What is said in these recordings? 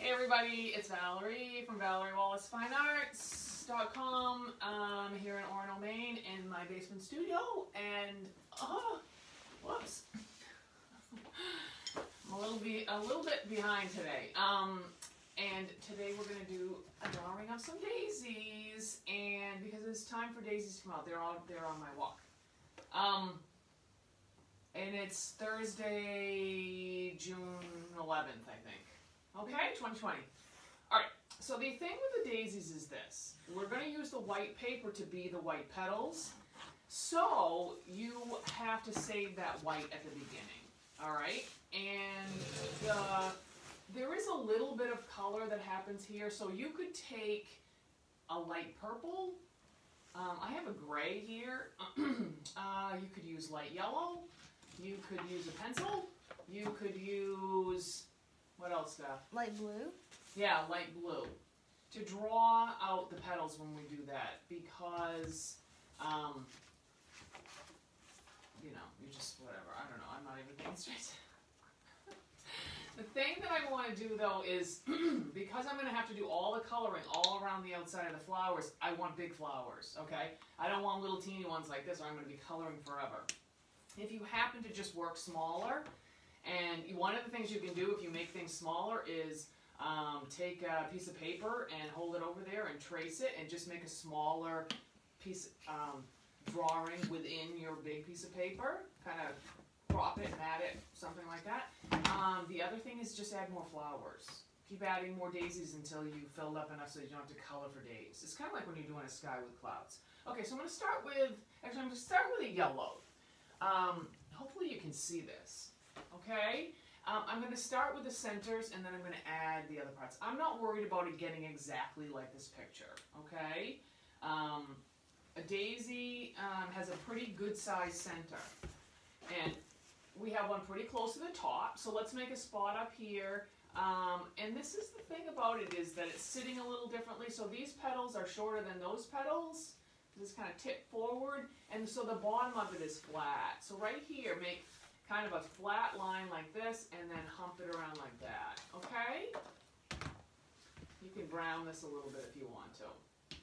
Hey everybody, it's Valerie from ValerieWallaceFineArts.com. I'm here in Orono, Maine in my basement studio and oh, whoops. I'm a little, be, a little bit behind today. Um, and today we're going to do a drawing of some daisies and because it's time for daisies to come out, they're on, they're on my walk. Um, and it's Thursday, June 11th, I think. Okay, 2020. All right, so the thing with the daisies is this. We're going to use the white paper to be the white petals. So you have to save that white at the beginning, all right? And the, there is a little bit of color that happens here. So you could take a light purple. Um, I have a gray here. uh, you could use light yellow. You could use a pencil. You could use what else, Steph? Light blue? Yeah, light blue. To draw out the petals when we do that because, um, you know, you just, whatever, I don't know, I'm not even thinking straight. the thing that I want to do though is, because I'm going to have to do all the coloring all around the outside of the flowers, I want big flowers, okay? I don't want little teeny ones like this or I'm going to be coloring forever. If you happen to just work smaller, and one of the things you can do if you make things smaller is um, take a piece of paper and hold it over there and trace it and just make a smaller piece um, drawing within your big piece of paper. Kind of crop it, mat it, something like that. Um, the other thing is just add more flowers. Keep adding more daisies until you filled up enough so you don't have to color for days. It's kind of like when you're doing a sky with clouds. Okay, so I'm going to start with, actually I'm going to start with a yellow. Um, hopefully you can see this okay? Um, I'm going to start with the centers and then I'm going to add the other parts. I'm not worried about it getting exactly like this picture, okay? Um, a daisy um, has a pretty good size center. And we have one pretty close to the top, so let's make a spot up here. Um, and this is the thing about it is that it's sitting a little differently. So these petals are shorter than those petals. This kind of tip forward, and so the bottom of it is flat. So right here, make kind of a flat line like this and then hump it around like that, okay? You can brown this a little bit if you want to,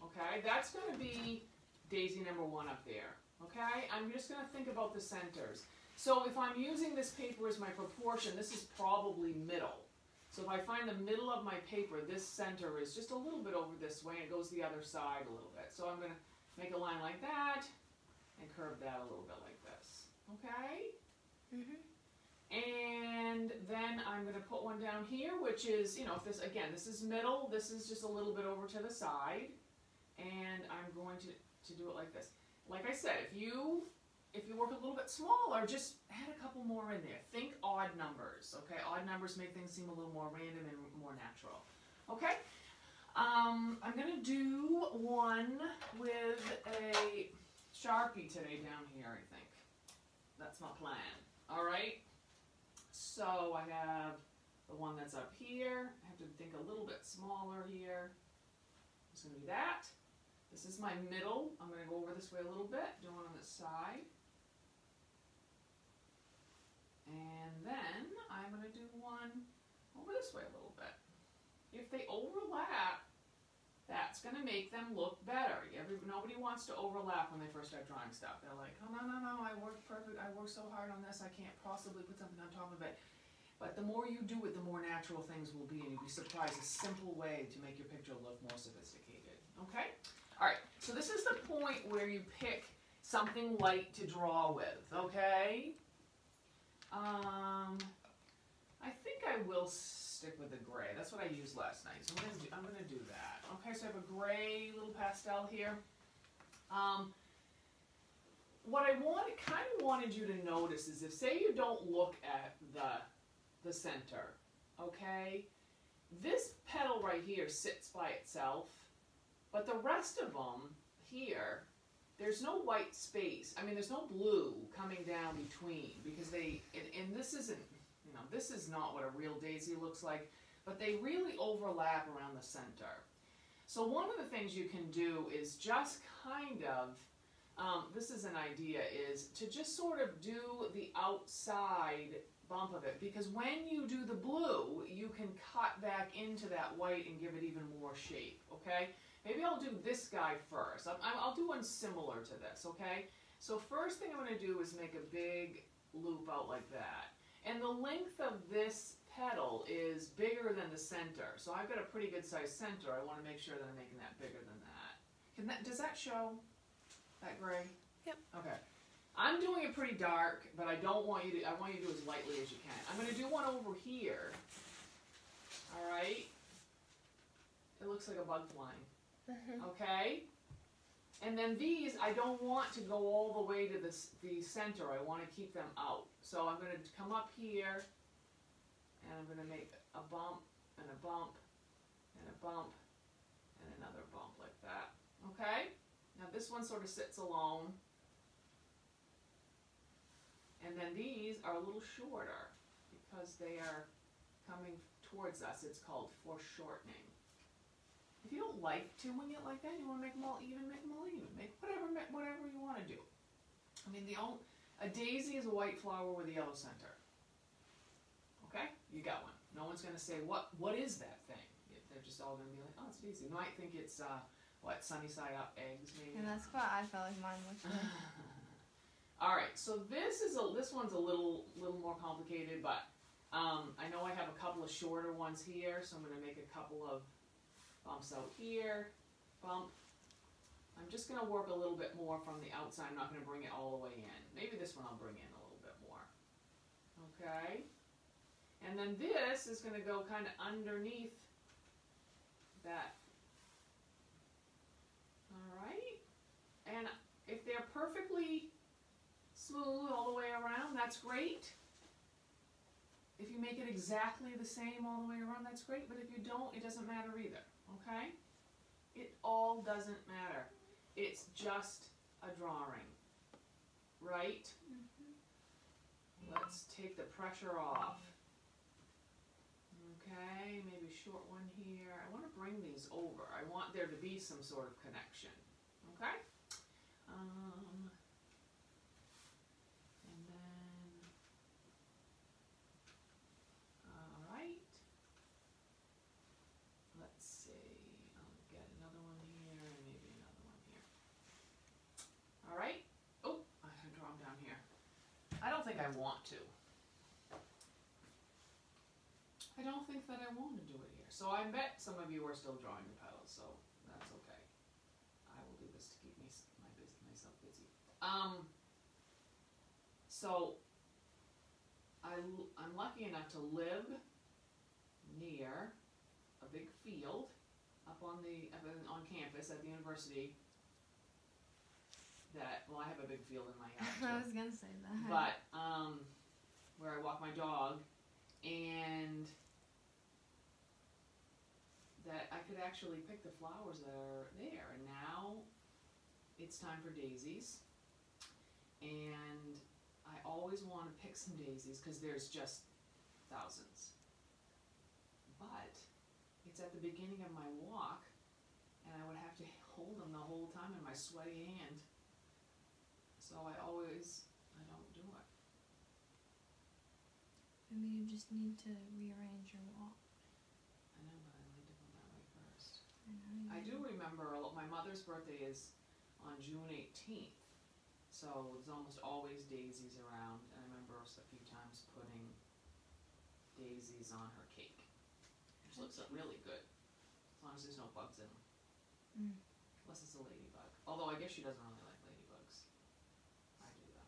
okay? That's going to be daisy number one up there, okay? I'm just going to think about the centers. So if I'm using this paper as my proportion, this is probably middle. So if I find the middle of my paper, this center is just a little bit over this way, and it goes the other side a little bit. So I'm going to make a line like that and curve that a little bit like this, okay? Mm -hmm. And then I'm going to put one down here, which is, you know, if this, again, this is middle, this is just a little bit over to the side. And I'm going to, to do it like this. Like I said, if you, if you work a little bit smaller, just add a couple more in there. Think odd numbers, okay? Odd numbers make things seem a little more random and more natural. Okay? Um, I'm going to do one with a Sharpie today down here, I think. That's my plan. All right, so I have the one that's up here. I have to think a little bit smaller here. It's gonna be that. This is my middle. I'm gonna go over this way a little bit, do one on this side. And then I'm gonna do one over this way a little bit. If they overlap, that's going to make them look better. Every, nobody wants to overlap when they first start drawing stuff. They're like, oh, no, no, no, I worked perfect. I worked so hard on this, I can't possibly put something on top of it. But the more you do it, the more natural things will be, and you'll be surprised. A simple way to make your picture look more sophisticated. Okay? All right, so this is the point where you pick something light to draw with, okay? Um, I think I will stick with the gray. That's what I used last night. So I'm gonna do, I'm gonna do that. Okay, so I have a gray little pastel here. Um, what I want, kind of wanted you to notice is if, say you don't look at the, the center, okay, this petal right here sits by itself, but the rest of them here, there's no white space. I mean, there's no blue coming down between because they, and, and this isn't now, this is not what a real daisy looks like, but they really overlap around the center. So one of the things you can do is just kind of, um, this is an idea, is to just sort of do the outside bump of it because when you do the blue, you can cut back into that white and give it even more shape, okay? Maybe I'll do this guy first. I'll, I'll do one similar to this, okay? So first thing I'm going to do is make a big loop out like that. And the length of this petal is bigger than the center. So I've got a pretty good sized center. I want to make sure that I'm making that bigger than that. Can that does that show? That gray? Yep. Okay. I'm doing it pretty dark, but I don't want you to, I want you to do as lightly as you can. I'm going to do one over here. Alright? It looks like a bug flying. Mhm. Okay? And then these, I don't want to go all the way to the, the center. I want to keep them out. So I'm going to come up here, and I'm going to make a bump, and a bump, and a bump, and another bump like that. Okay? Now this one sort of sits alone. And then these are a little shorter because they are coming towards us. It's called foreshortening. If you don't like doing it like that, you want to make them all even, make them all even. Make whatever, whatever you want to do. I mean, the only, a daisy is a white flower with a yellow center. Okay, you got one. No one's gonna say what, what is that thing? They're just all gonna be like, oh, it's a daisy. You might think it's uh, what sunny side up eggs maybe. And that's what I felt like mine looked like. All right, so this is a this one's a little little more complicated, but um, I know I have a couple of shorter ones here, so I'm going to make a couple of bumps out here, bump. I'm just going to work a little bit more from the outside. I'm not going to bring it all the way in. Maybe this one I'll bring in a little bit more. Okay, and then this is going to go kind of underneath that. All right, and if they're perfectly smooth all the way around, that's great. If you make it exactly the same all the way around, that's great, but if you don't, it doesn't matter either, okay? It all doesn't matter. It's just a drawing, right? Mm-hmm. Let's take the pressure off. Okay, maybe short one here. I want to bring these over. I want there to be some sort of connection, okay? Um, and then, all right. Let's see. I'll get another one here and maybe another one here. All right. Oh, I can draw them down here. I don't think I want to. I don't think that I want to do it here. So I bet some of you are still drawing the petals, so that's okay. I will do this to keep me my myself busy. Um. So I'm lucky enough to live near a big field up on the up on campus at the university. That well, I have a big field in my yard. I was gonna say that. but um, where I walk my dog, and that I could actually pick the flowers that are there. And now it's time for daisies, and I always want to pick some daisies because there's just thousands. But it's at the beginning of my walk, and I would have to hold them the whole time in my sweaty hand. So I always I don't do it. Maybe you just need to rearrange your wall. I know, but I like to go that way first. I know. I do remember my mother's birthday is on June 18th, so there's almost always daisies around. And I remember us a few times putting daisies on her cake, which looks really good, as long as there's no bugs in them. Mm. Unless it's a ladybug. Although I guess she doesn't really like ladybugs. I do though.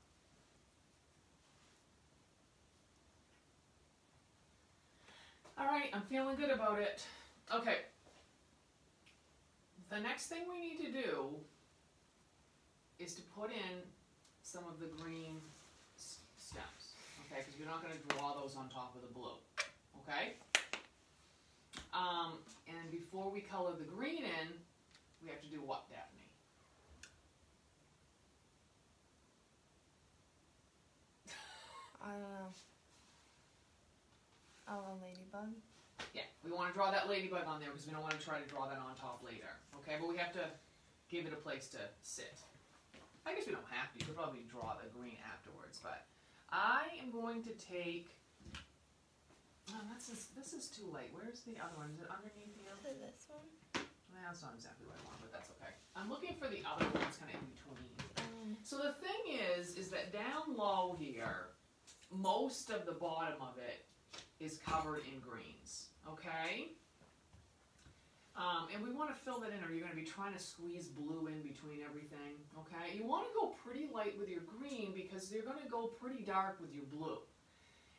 All right, I'm feeling good about it. Okay. The next thing we need to do is to put in some of the green stems, okay? Because you're not going to draw those on top of the blue, okay? Um, and before we color the green in, we have to do what, Daphne? I don't know. Oh, a ladybug. Yeah, we want to draw that ladybug on there because we don't want to try to draw that on top later, okay? But we have to give it a place to sit. I guess we don't have to. You could probably draw the green afterwards, but I am going to take Oh, that's just, this is too late. Where's the other one? Is it underneath here? To this one. Well, That's not exactly what I want, but that's okay. I'm looking for the other one that's kind of in between. Um, So the thing is, is that down low here, most of the bottom of it is covered in greens, okay? Um, and we want to fill that in, or you're going to be trying to squeeze blue in between everything, okay? You want to go pretty light with your green because you're going to go pretty dark with your blue.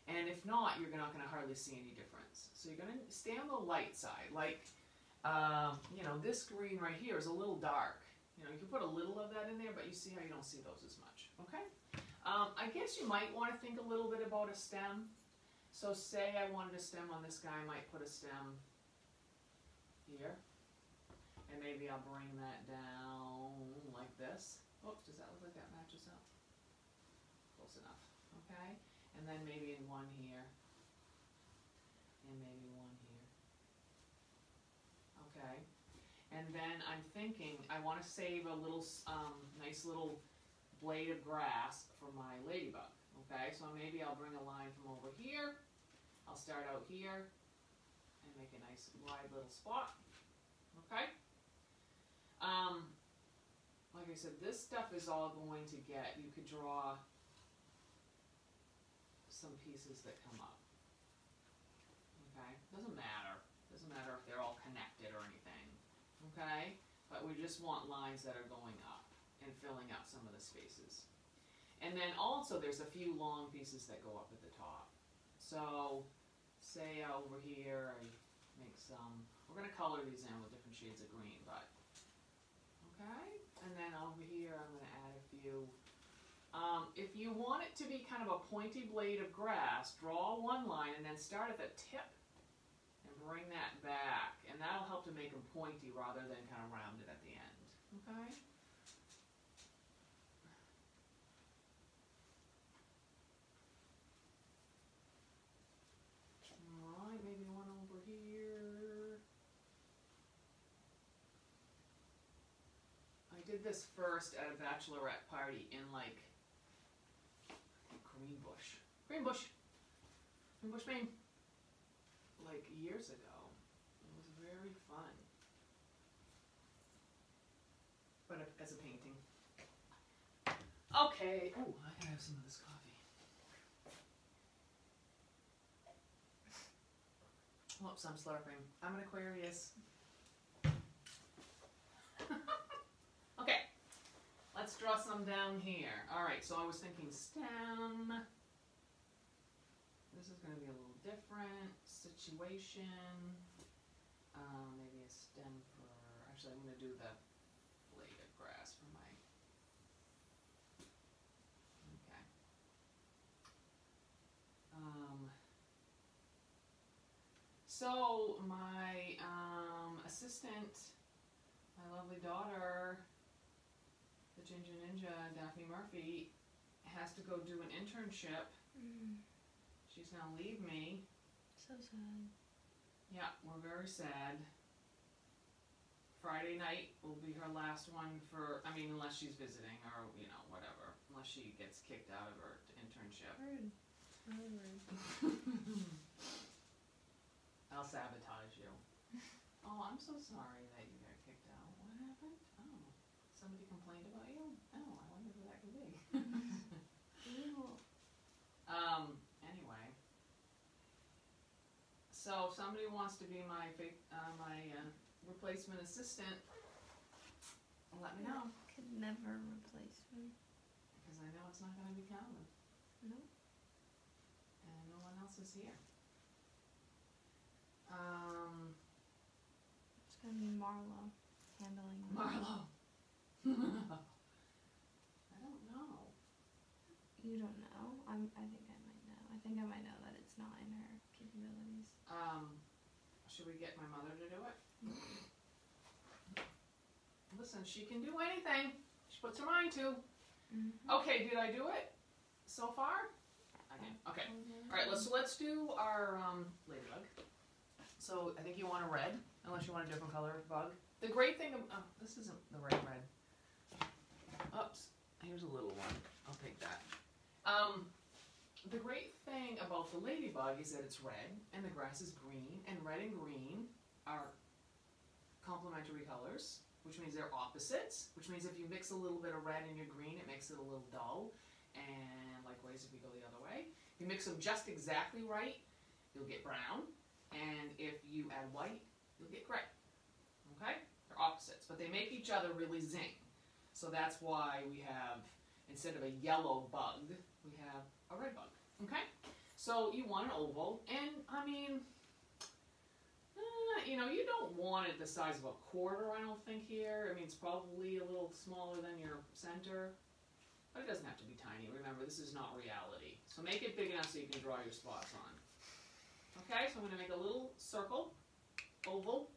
And if not, you're not going to hardly see any difference. So you're going to stay on the light side. Like, um, you know, this green right here is a little dark. You know, you can put a little of that in there, but you see how you don't see those as much, okay? Um, I guess you might want to think a little bit about a stem. So say I wanted a stem on this guy, I might put a stem here. And maybe I'll bring that down like this. Oops, does that look like that matches up? Close enough, okay? And then maybe one here. And maybe one here. Okay? And then I'm thinking, I wanna save a little, um, nice little blade of grass for my ladybug, okay? So maybe I'll bring a line from over here, I'll start out here, and make a nice wide little spot, okay? Um, like I said, this stuff is all going to get, you could draw some pieces that come up. Okay, doesn't matter, doesn't matter if they're all connected or anything, okay? But we just want lines that are going up and filling up some of the spaces. And then also, there's a few long pieces that go up at the top. So, say over here, I make some, we're gonna color these in with different shades of green, but, okay? And then over here, I'm gonna add a few. Um, if you want it to be kind of a pointy blade of grass, draw one line and then start at the tip and bring that back, and that'll help to make them pointy rather than kind of rounded at the end, okay? Alright, maybe one over here. I did this first at a bachelorette party in like I think Greenbush. Greenbush. Greenbush, Maine. Like years ago. It was very fun. But as a painting. Okay. Oh, I gotta have some of this coffee. Whoops, I'm slurping. I'm an Aquarius. okay, let's draw some down here. All right, so I was thinking stem. This is going to be a little different situation. Um, maybe a stem for. Actually, I'm going to do the blade of grass for my. Okay. Um. So my um, assistant, my lovely daughter, Ginger Ninja, Daphne Murphy, has to go do an internship. mm, She's gonna leave me. so sad. Yeah, we're very sad. Friday night will be her last one for, I mean, unless she's visiting or, you know, whatever. Unless she gets kicked out of her internship. Rude. Really rude. I'll sabotage you. Oh, I'm so sorry that you got kicked out. What happened? Oh, somebody complained about you? Oh, I wonder who that could be. Um, anyway. So if somebody wants to be my uh, my uh, replacement assistant, let me know. Could never replace me. Because I know it's not gonna be Calvin. No. And no one else is here. Um, It's gonna be Marlo handling me. Marlo. I don't know. You don't know. I'm. I think I might know. I think I might know that it's not in her capabilities. Um, should we get my mother to do it? Listen, she can do anything. She puts her mind to. Mm-hmm. Okay, did I do it so far? I did. Okay. All right. Let's let's do our um, ladybug. So I think you want a red, unless you want a different color bug. The great thing, oh, this isn't the right red. Oops. Here's a little one. I'll take that. Um, the great thing about the ladybug is that it's red and the grass is green, and red and green are complementary colors, which means they're opposites, which means if you mix a little bit of red in your green, it makes it a little dull. And likewise, if you go the other way, if you mix them just exactly right, you'll get brown. And if you add white, you'll get gray. Okay? They're opposites, but they make each other really zing. So that's why we have, instead of a yellow bug, we have a red bug. Okay? So you want an oval, and I mean, uh, you know, you don't want it the size of a quarter, I don't think, here. I mean, it's probably a little smaller than your center, but it doesn't have to be tiny. Remember, this is not reality. So make it big enough so you can draw your spots on. Okay, so I'm going to make a little circle, oval,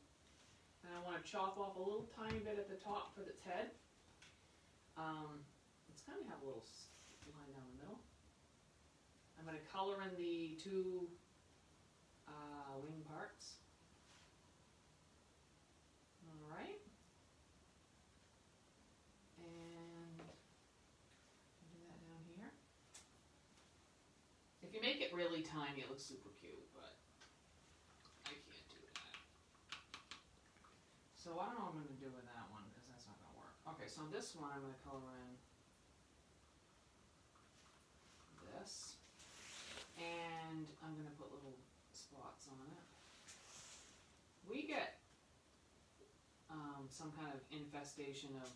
and I want to chop off a little tiny bit at the top for its head. Um, it's kind of have a little line down the middle. I'm going to color in the two uh, wing parts. All right. And do that down here. If you make it really tiny, it looks super cute, but I can't do that. So I don't know what I'm gonna do with that one, because that's not gonna work. Okay, so on this one, I'm gonna color in this, and I'm gonna put little spots on it. We get, um, some kind of infestation of,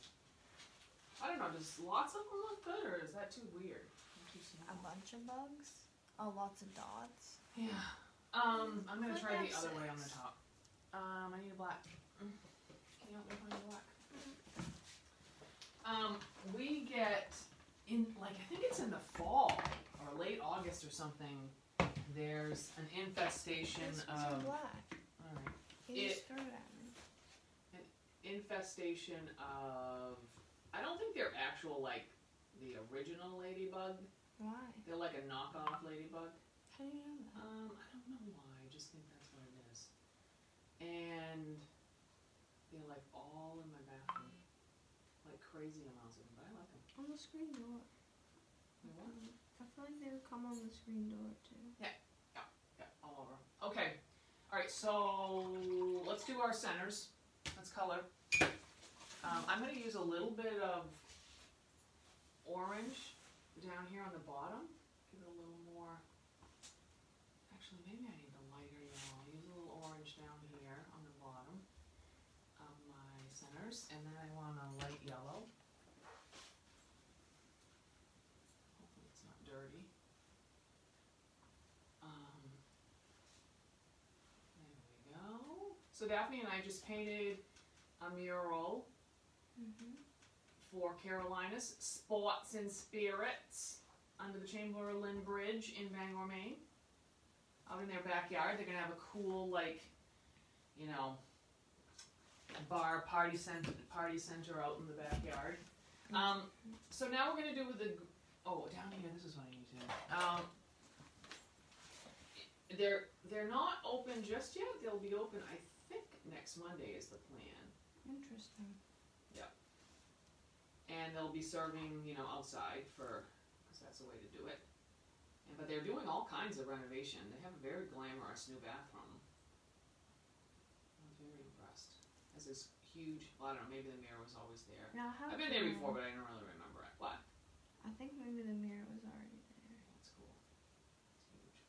I don't know, does lots of them look good, or is that too weird? Too? A bunch of bugs. Oh, lots of dots. Yeah. Um, I'm gonna try the other way on the top. Um, I need a black. Can you help me find a black? Um, we get in like I think it's in the fall or late August or something. There's an infestation of. black. Alright. He It- it at me. Infestation of. I don't think they're actual like the original ladybug. Why? They're like a knockoff ladybug. How do you know that? Um, I don't know why. I just think that's what it is. And they're like all in my bathroom, like crazy amounts of them. But I like them. On the screen door. What? I feel like they would come on the screen door too. Yeah, yeah, yeah, all over. Okay. All right. So let's do our centers. Let's color. Um, I'm going to use a little bit of orange down here on the bottom. Give it a little more. Actually, maybe I need the lighter yellow. I'll use a little orange down here on the bottom of my centers, and then I want a light yellow. Hopefully, it's not dirty. Um, there we go. So Daphne and I just painted a mural Mm-hmm. for Carolina's Sports and Spirits under the Chamberlain Bridge in Bangor, Maine. Out in their backyard, they're gonna have a cool like, you know, bar party center party center out in the backyard. Um, so now we're gonna do with the oh down here. This is what I need to. Um, they're they're not open just yet. They'll be open. I think next Monday is the plan Interesting. Yeah. And they'll be serving, you know, outside for, because that's the way to do it. And, but they're doing all kinds of renovation. They have a very glamorous new bathroom. I was very impressed. Has this huge, well, I don't know, maybe the mirror was always there. Now how? I've been there before, but I don't really remember it. What? I think maybe the mirror was already there. That's cool. It's huge.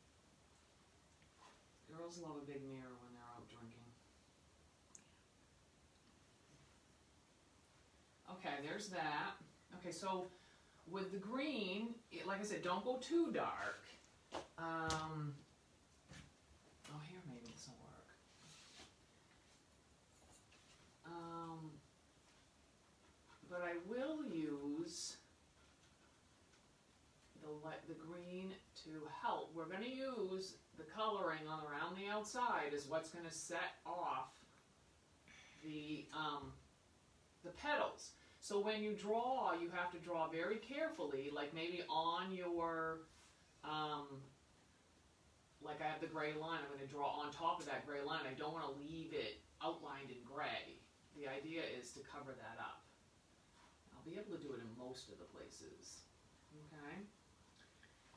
Girls love a big mirror when they're out drinking. Okay, there's that. Okay, so with the green, it, like I said, don't go too dark. Um, oh, here maybe this will work. Um, but I will use the light, the green to help. We're gonna use the coloring on around the outside is what's gonna set off the um, the petals. So when you draw, you have to draw very carefully, like maybe on your um, like I have the gray line, I'm gonna draw on top of that gray line. I don't wanna leave it outlined in gray. The idea is to cover that up. I'll be able to do it in most of the places. Okay?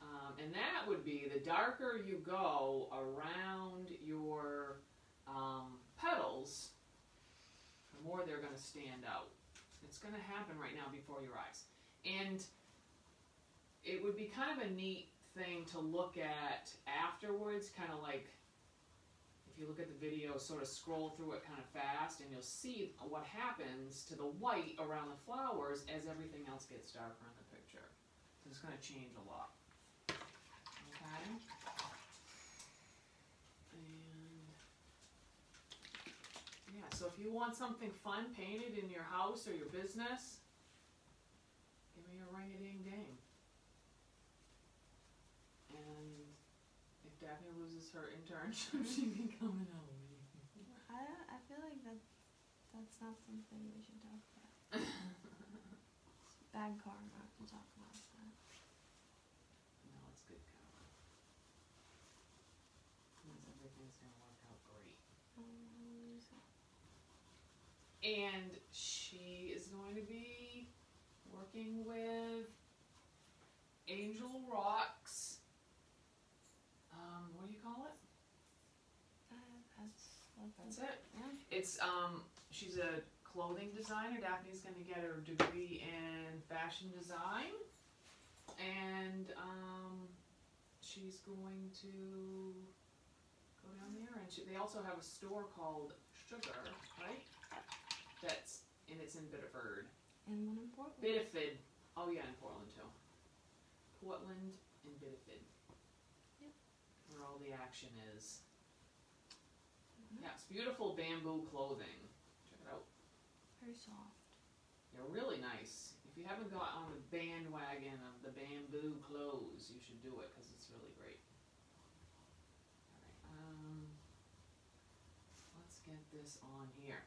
Um, and that would be the darker you go around your um, petals, the more they're going to stand. It's going to happen right now before your eyes. And it would be kind of a neat thing to look at afterwards, kind of like if you look at the video, sort of scroll through it kind of fast, and you'll see what happens to the white around the flowers as everything else gets darker in the picture. So it's going to change a lot. Okay? Yeah, so if you want something fun painted in your house or your business, give me a ring a ding ding. And if Daphne loses her internship, she can come and help me. I don't, I feel like that that's not something we should talk about. Bad karma to talk about that. No, it's good karma. Means everything's gonna work out great. Um, so- And she is going to be working with Angel Rocks. Um, what do you call it? uh, that's That's it. Yeah. It's um, she's a clothing designer. Daphne's going to get her degree in fashion design, and um, she's going to go down there. And she, they also have a store called Sugar, right? That's and it's in Biddeford. And one in Portland. Biddeford. Oh yeah, in Portland too. Portland and Biddeford. Yep. Where all the action is. Mhm. Yeah, it's beautiful bamboo clothing. Check it out. Very soft. They're really nice. If you haven't got on the bandwagon of the bamboo clothes, you should do it because it's really great. Alright, um, let's get this on here.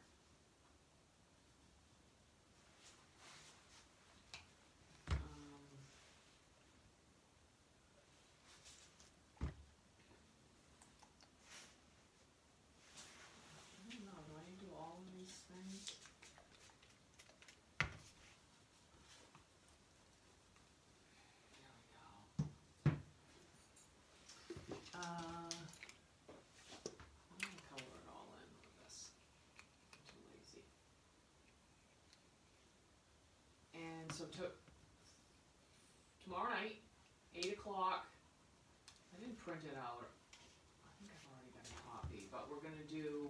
Um, I don't know, do I need to do all of these things? There we go. Uh, I'm gonna color it all in with this. I'm too lazy. And so to, tomorrow night, eight o'clock, I didn't print it out. I think I've already got a copy, but we're gonna do,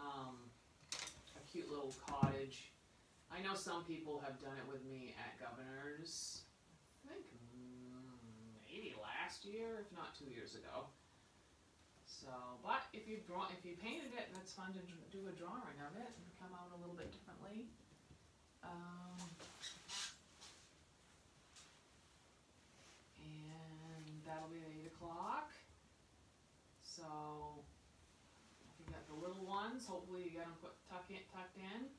um, a cute little cottage. I know some people have done it with me at Governor's, I think mm, maybe last year, if not two years ago. So, but if you draw, if you painted it, that's fun to do a drawing of it and come out a little bit differently. Um, and that'll be at eight o'clock. So, you got the little ones, hopefully you got them put tuck in, tucked in.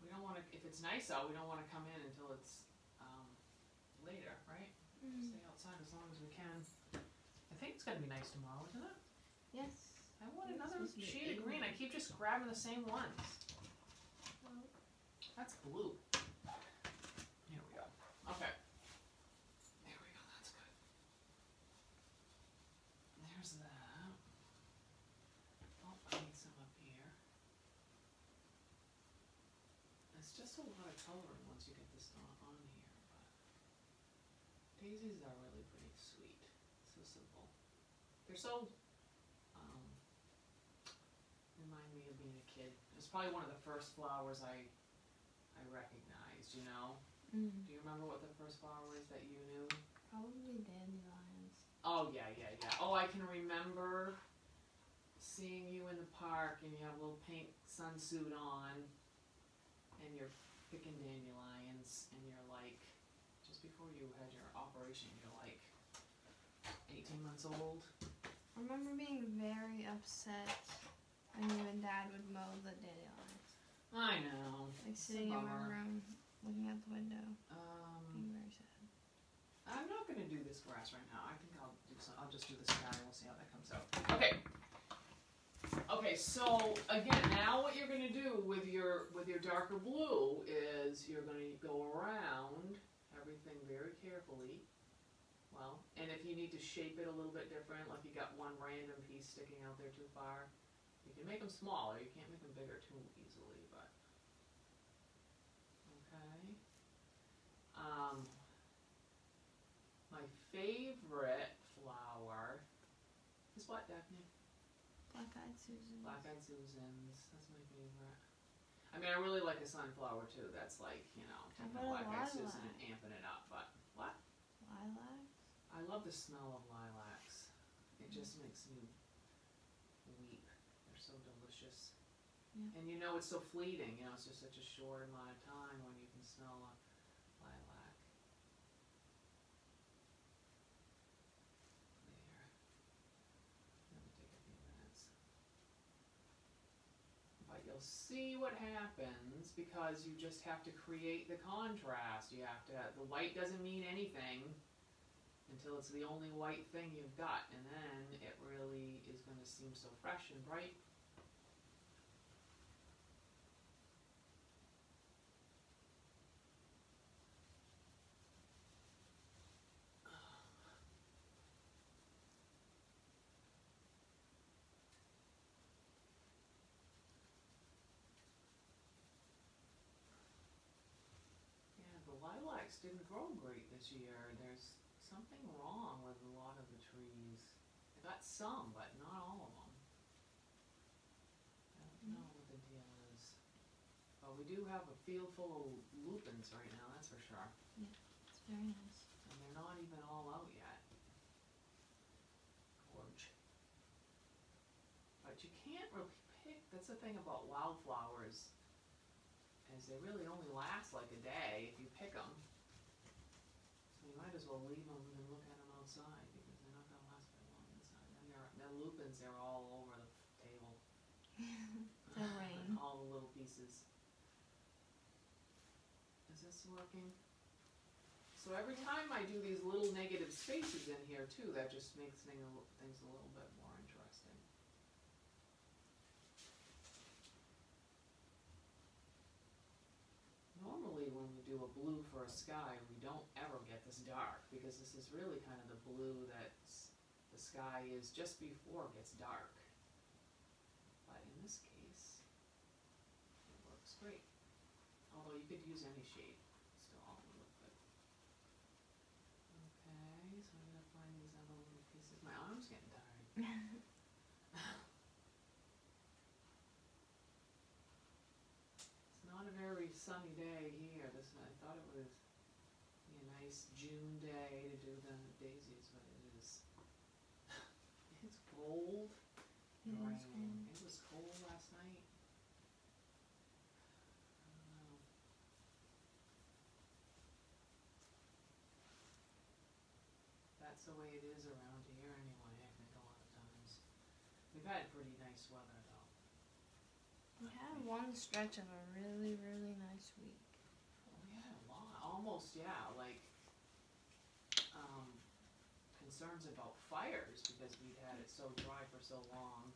We don't want to, if it's nice out, we don't want to come in until it's um, later, right? Mm. Stay outside as long as we can. I think it's gonna be nice tomorrow, isn't it? Yes. I want It's another to shade of green. I keep just grabbing the same ones. Well, That's blue. Here we go. Okay. There we go. That's good. There's that. Oh, I need some up here. It's just a lot of coloring once you get this on, on here, but daisies are really pretty sweet. So simple. They're so um, remind me of being a kid. It's probably one of the first flowers I I recognized, you know? mm. Do you remember what the first flower is that you knew? Probably dandelions. Oh yeah, yeah, yeah. Oh, I can remember seeing you in the park and you have a little pink sunsuit on and you're picking dandelions and you're like before you had your operation, you're like eighteen months old. I remember being very upset when you and Dad would mow the dandelions. I know. Like sitting in my room, looking out the window, Um being very sad. I'm not gonna do this grass right now. I think I'll do some. I'll just do this sky. and We'll see how that comes out. Okay. Okay. So again, now what you're gonna do with your with your darker blue is you're gonna go around everything very carefully, Well, and if you need to shape it a little bit different, like you got one random piece sticking out there too far, you can make them smaller. You can't make them bigger too easily, but okay. Um, my favorite flower is what, Daphne? Black eyed Susan. Black eyed Susans. That's my favorite. I mean, I really like a sunflower too. That's like, you know, How taking a about a black eyed and amping it up. But what? Lilacs. I love the smell of lilacs. It just makes me weep. They're so delicious. Yeah. And you know, it's so fleeting. You know, it's just such a short amount of time when you can smell a lilac. There. Let me take a few minutes. But you'll see what happens because you just have to create the contrast. You have to, the white doesn't mean anything until it's the only white thing you've got, and then it really is going to seem so fresh and bright. Yeah, the lilacs didn't grow great this year. There's something wrong with a lot of the trees. I got some, but not all of them. I don't know what the deal is. But we do have a field full of lupins right now, that's for sure. Yeah, it's very nice. And they're not even all out yet. Gorge. But you can't really pick, that's the thing about wildflowers, is they really only last like a day if you pick them. So you might as well leave them and look at them outside, because they're not gonna last very long inside. And they're, the lupins, they're all over the table. The rain. All the little pieces. Is this working? So every time I do these little negative spaces in here too, that just makes thing, a li- things a little bit more interesting. Normally when we do a blue for a sky, we don't ever get this dark, because this is really kind of the blue that the sky is just before it gets dark. But in this case, it works great. Although you could use any shade, still all would look good. Okay, so I'm gonna find these other little pieces. My arm's getting tired. It's not a very sunny day here. This I thought it would be a nice June day to do the daisies, but it is. It's cold. It is raining. cold. It was cold last night. I don't know. That's the way it is around here anyway, I think a lot of times. We've had pretty nice weather though. We had one stretch of a really, really nice week. Oh, we had a lot, almost, yeah, like, concerns about fires because we'd had it so dry for so long.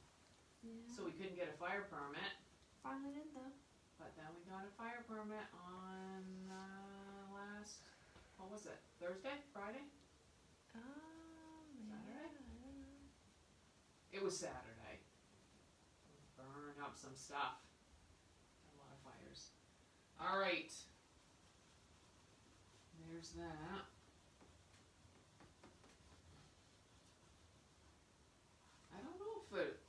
Yeah. So we couldn't get a fire permit, Finally did though. but then we got a fire permit on, uh, last, what was it, Thursday, Friday? Um, yeah, Saturday? Know. It was Saturday. Burn up some stuff. A lot of fires. Alright. There's that. I don't know if it,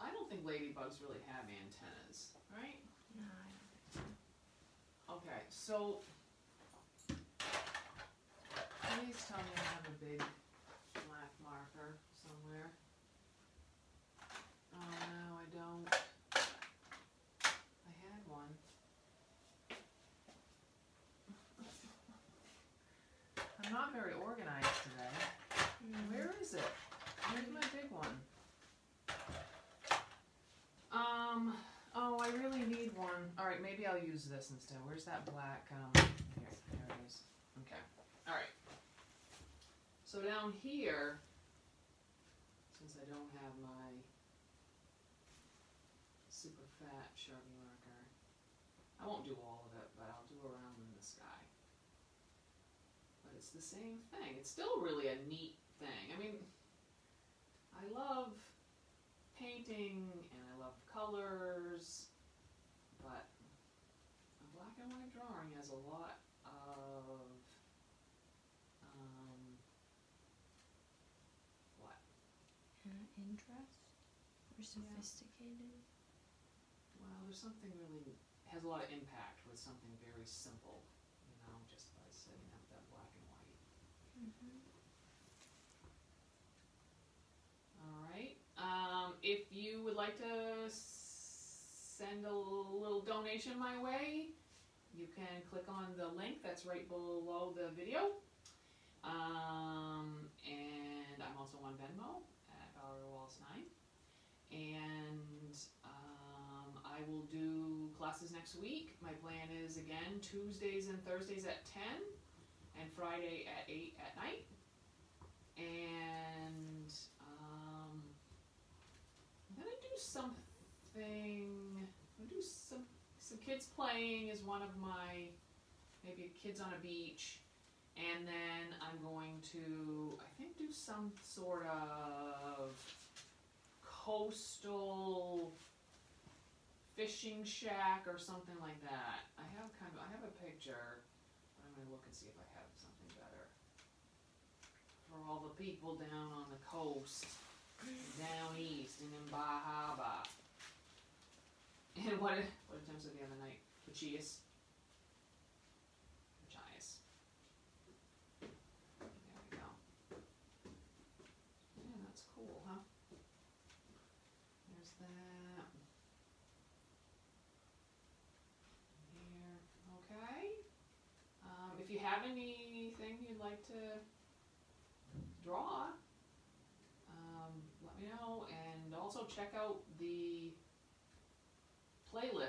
I don't think ladybugs really have antennas, right? No, I don't think so. Okay, so please tell me I have a big black marker somewhere. Oh no, I don't. I had one. I'm not very organized today. Mm. Where is it? Where's my big one? Um, oh, I really need one. Alright, maybe I'll use this instead. Where's that black, um, here, there it is. Okay, alright. So down here, since I don't have my super fat Sharpie marker, I won't do all of it, but I'll do around in the sky. But it's the same thing. It's still really a neat thing. I mean, I love painting and I love colors, a black and white drawing has a lot of um, what? Uh, interest or sophisticated. Well, there's something really has a lot of impact with something very simple, you know, just by setting up that black and white. Mm-hmm. All right. Um, if you would like to send a little donation my way, you can click on the link that's right below the video. Um, and I'm also on Venmo at Valerie Wallace 9. And um, I will do classes next week. My plan is again Tuesdays and Thursdays at 10 and Friday at 8 at night. And um, I'm gonna do something. I'm gonna do some some kids playing is one of my maybe kids on a beach, and then I'm going to I think do some sort of coastal fishing shack or something like that. I have kind of I have a picture, I'm gonna look and see if I have something better for all the people down on the coast, down east, and in Bar Harbor. And what what time was it the other night? Machias. Machias. There we go. Yeah, that's cool, huh? There's that. Here, okay. Um, if you have anything you'd like to draw, um, let me know. And also check out the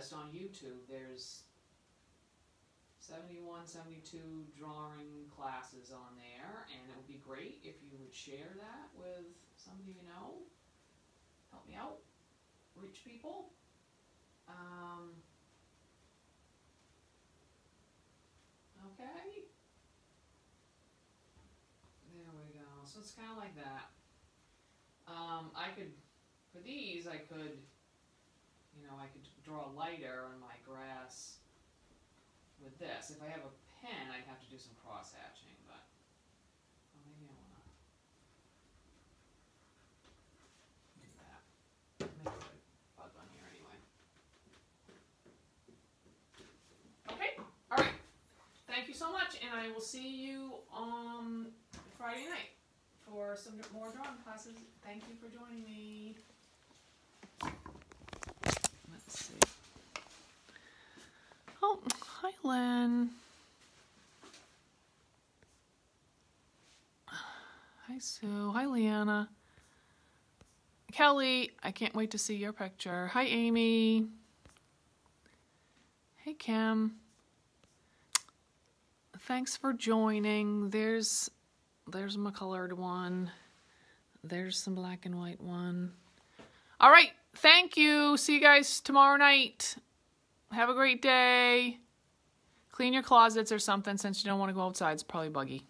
playlist on YouTube. There's 71, 72 drawing classes on there, and it would be great if you would share that with somebody you know. Help me out, reach people. Um, okay. There we go. So it's kind of like that. Um, I could, for these, I could, you know, I could draw lighter on my grass with this. If I have a pen, I'd have to do some cross hatching, but well, maybe I wanna do that. A bug on here anyway. Okay, all right. Thank you so much, and I will see you on Friday night for some more drawing classes. Thank you for joining me. Let's see. Oh, hi, Len. Hi, Sue. Hi, Leanna. Kelly, I can't wait to see your picture. Hi, Amy. Hey, Kim. Thanks for joining. There's there's my colored one. There's some black and white one. All right. Thank you. See you guys tomorrow night. Have a great day. Clean your closets or something since you don't want to go outside. It's probably buggy.